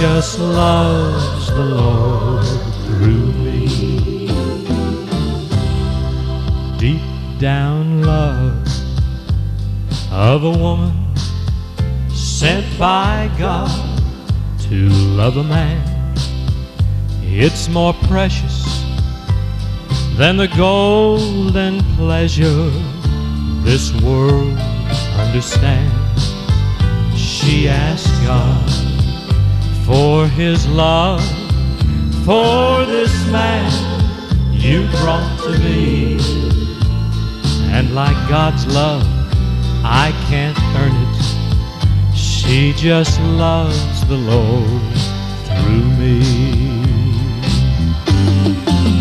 just loves the Lord through me. Deep down love of a woman sent by God to love a man. It's more precious than the gold and pleasure this world understands. She God for his love, for this man you brought to me. And like God's love, I can't earn it. She just loves the Lord through me.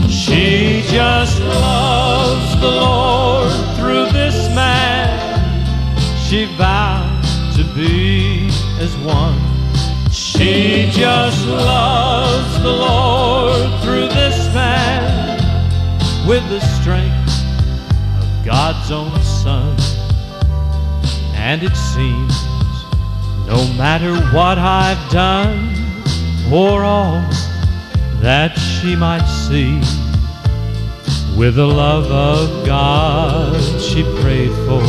She just loves the Lord through this man. She vowed to be as one. She just loves the Lord through this man with the strength of God's own Son. And it seems no matter what I've done or all that she might see, with the love of God she prayed for,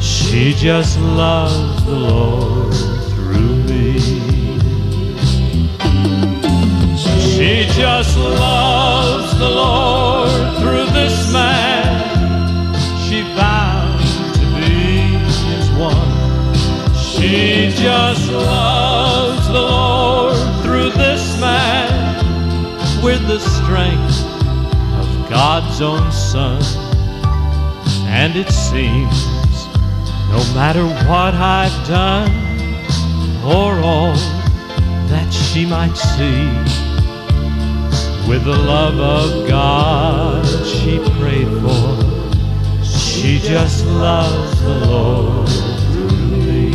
she just loves the Lord just loves the Lord through this man. She vowed to be his one. She just loves the Lord through this man with the strength of God's own Son. And it seems no matter what I've done or all that she might see, with the love of God she prayed for, she just loves the Lord me.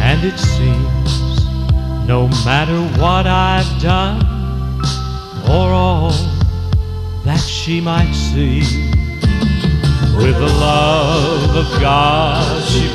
And it seems no matter what I've done or all that she might see, with the love of God she